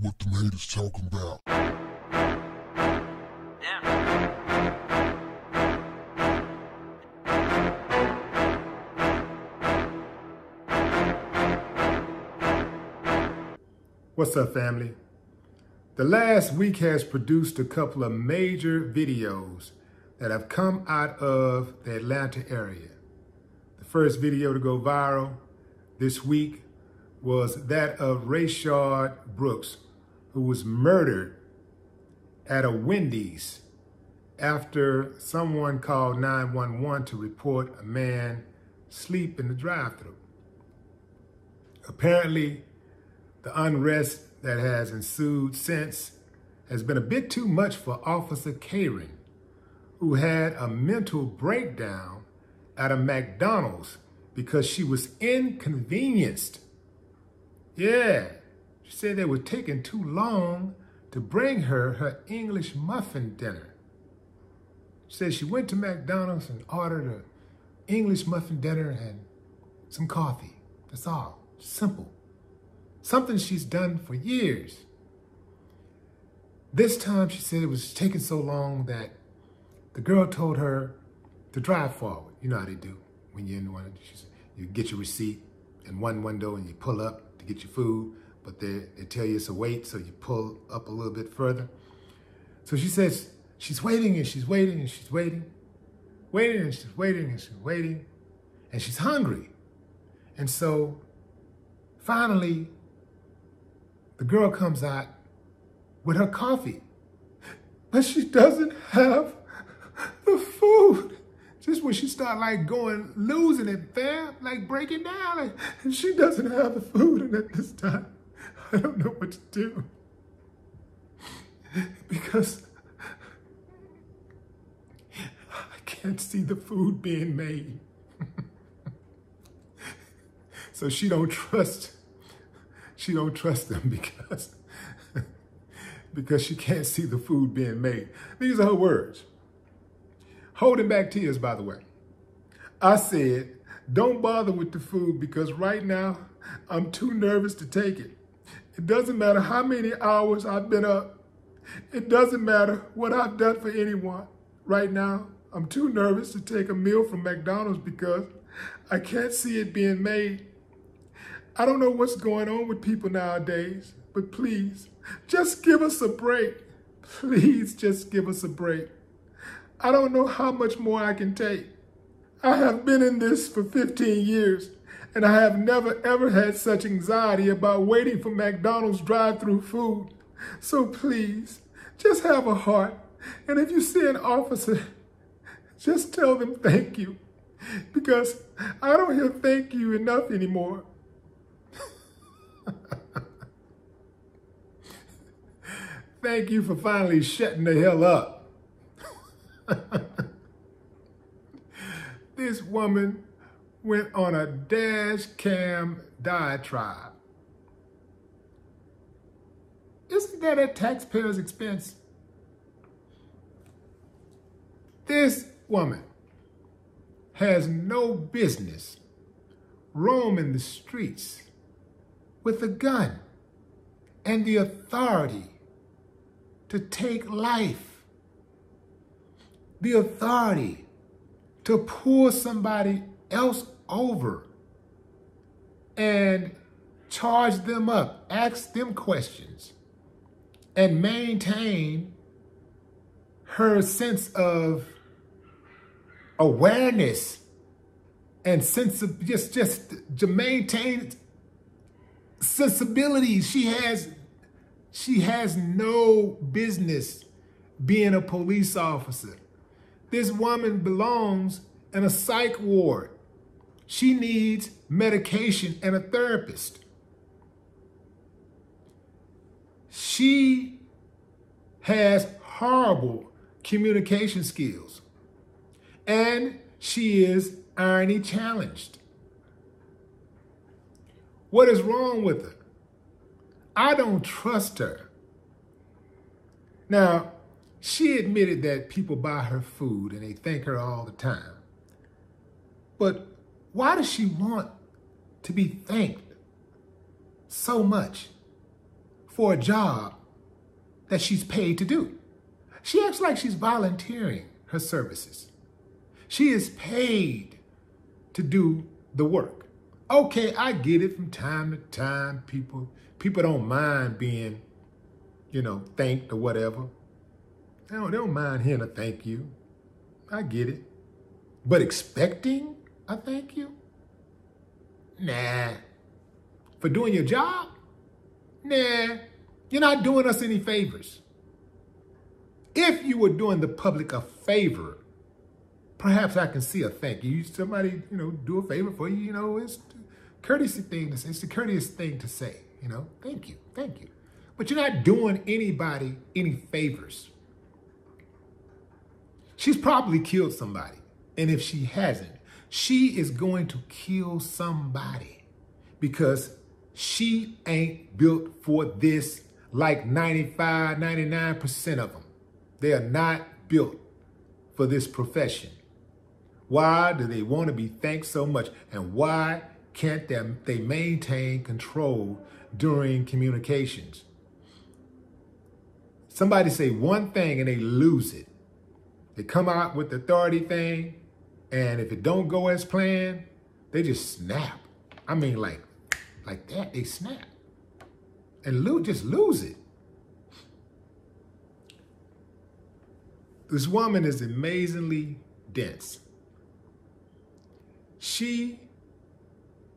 what the haters talking about. What's up, family? The last week has produced a couple of major videos that have come out of the Atlanta area. The first video to go viral this week was that of Rayshard Brooks, who was murdered at a Wendy's after someone called 911 to report a man sleep in the drive-thru. Apparently, the unrest that has ensued since has been a bit too much for Officer Karen, who had a mental breakdown at a McDonald's because she was inconvenienced. Yeah, she said they were taking too long to bring her her English muffin dinner. She said she went to McDonald's and ordered an English muffin dinner and some coffee. That's all. Simple. Something she's done for years. This time she said it was taking so long that the girl told her to drive forward. You know how they do when you're in one. You get your receipt in one window and you pull up to get your food, but they, they tell you it's a wait, so you pull up a little bit further. So she says she's waiting and she's waiting and she's waiting, waiting and she's waiting and she's waiting, and she's hungry. And so finally, the girl comes out with her coffee, but she doesn't have the food. Just when she start like going, losing it, fam, like breaking down, like, and she doesn't have the food. And at this time, I don't know what to do. Because I can't see the food being made. so she don't trust, she don't trust them because, because she can't see the food being made. These are her words. Holding back tears, by the way. I said, don't bother with the food because right now I'm too nervous to take it. It doesn't matter how many hours I've been up. It doesn't matter what I've done for anyone. Right now, I'm too nervous to take a meal from McDonald's because I can't see it being made. I don't know what's going on with people nowadays, but please, just give us a break. Please just give us a break. I don't know how much more I can take. I have been in this for 15 years, and I have never ever had such anxiety about waiting for McDonald's drive-through food. So please, just have a heart. And if you see an officer, just tell them thank you. Because I don't hear thank you enough anymore. thank you for finally shutting the hell up. this woman went on a dash cam diatribe. Isn't that at taxpayers' expense? This woman has no business roaming the streets with a gun and the authority to take life the authority to pull somebody else over and charge them up, ask them questions, and maintain her sense of awareness and sense of just just to maintain sensibility. She has she has no business being a police officer. This woman belongs in a psych ward. She needs medication and a therapist. She has horrible communication skills and she is irony challenged. What is wrong with her? I don't trust her. Now, she admitted that people buy her food and they thank her all the time. But why does she want to be thanked so much for a job that she's paid to do. She acts like she's volunteering her services. She is paid to do the work. Okay, I get it from time to time. People people don't mind being, you know, thanked or whatever. They don't, they don't mind hearing a thank you. I get it. But expecting a thank you? Nah. For doing your job? Nah. You're not doing us any favors. If you were doing the public a favor, perhaps I can see a thank you. Somebody, you know, do a favor for you, you know, it's courtesy thing to say. It's the courteous thing to say, you know, thank you, thank you. But you're not doing anybody any favors. She's probably killed somebody. And if she hasn't, she is going to kill somebody because she ain't built for this like 95, 99% of them. They are not built for this profession. Why do they want to be thanked so much? And why can't they, they maintain control during communications? Somebody say one thing and they lose it. They come out with the authority thing, and if it don't go as planned, they just snap. I mean, like, like that, they snap. And lo just lose it. This woman is amazingly dense. She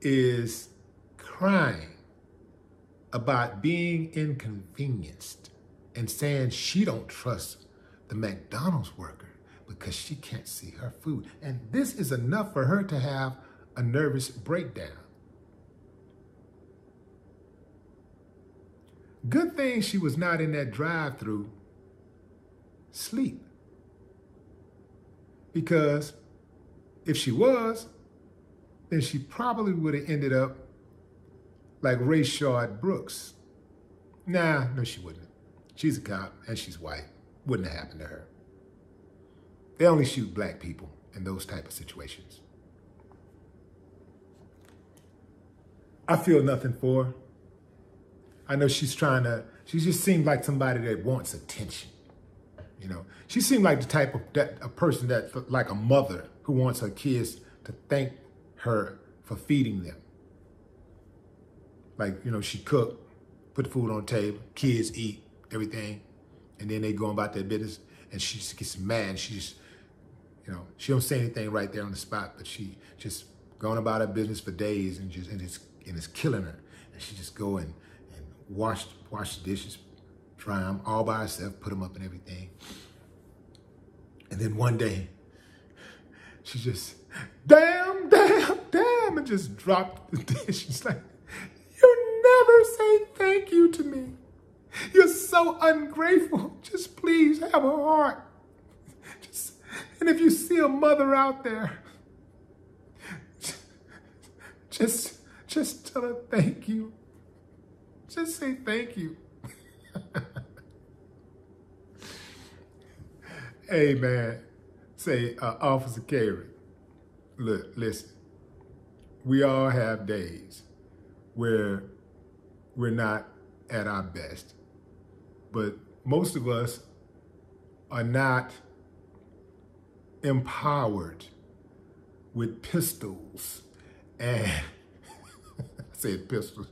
is crying about being inconvenienced and saying she don't trust the McDonald's worker because she can't see her food. And this is enough for her to have a nervous breakdown. Good thing she was not in that drive through sleep. Because if she was, then she probably would have ended up like Rayshard Brooks. Nah, no, she wouldn't. She's a cop and she's white. Wouldn't have happened to her. They only shoot black people in those type of situations. I feel nothing for her. I know she's trying to, she just seemed like somebody that wants attention. You know, she seemed like the type of that, a person that, like a mother who wants her kids to thank her for feeding them. Like, you know, she cooked, put the food on the table, kids eat everything, and then they go about their business, and she just gets mad. She just you know, she don't say anything right there on the spot, but she just going about her business for days and just and it's and it's killing her. And she just go and, and wash wash the dishes, dry them all by herself, put them up and everything. And then one day, she just, damn, damn, damn, and just dropped the dish. She's like, you never say thank you to me. You're so ungrateful. Just please have a heart. Just, And if you see a mother out there, just, just tell her thank you. Just say thank you. hey, man, say, uh, Officer Carey, look, listen, we all have days where we're not at our best, but most of us are not empowered with pistols and I said pistols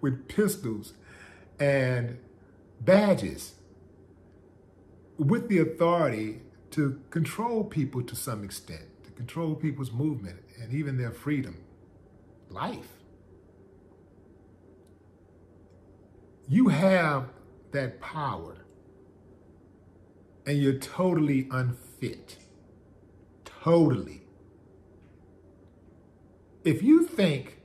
with pistols and badges with the authority to control people to some extent, to control people's movement and even their freedom, life. You have that power and you're totally unfit Totally. If you think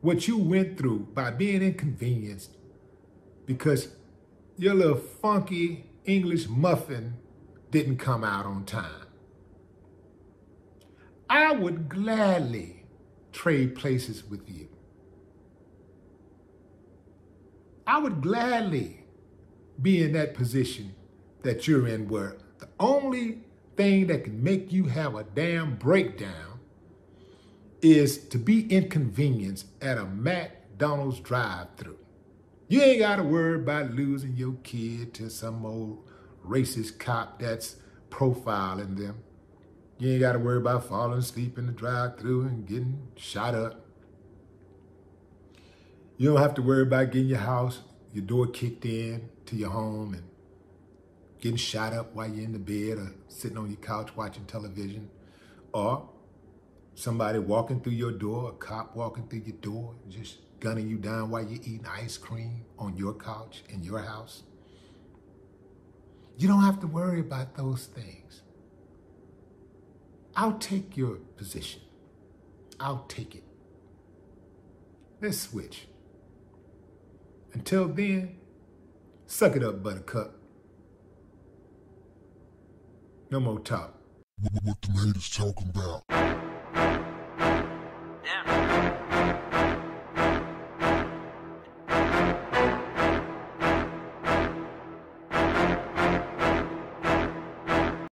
what you went through by being inconvenienced because your little funky English muffin didn't come out on time, I would gladly trade places with you. I would gladly be in that position that you're in where the only thing that can make you have a damn breakdown is to be inconvenienced at a McDonald's drive-through. You ain't got to worry about losing your kid to some old racist cop that's profiling them. You ain't got to worry about falling asleep in the drive-through and getting shot up. You don't have to worry about getting your house, your door kicked in to your home and getting shot up while you're in the bed or sitting on your couch watching television. Or somebody walking through your door, a cop walking through your door, just gunning you down while you're eating ice cream on your couch in your house. You don't have to worry about those things. I'll take your position. I'll take it. Let's switch. Until then, suck it up, buttercup. No more talk. What, what the haters talking about? Damn.